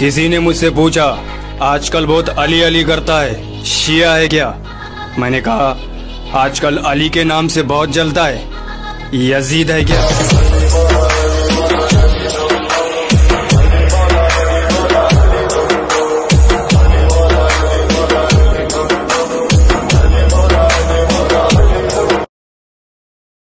किसी ने मुझसे पूछा, आजकल बहुत अली अली करता है, शिया है क्या? मैंने कहा, आजकल अली के नाम से बहुत जलता है, यजीद है क्या?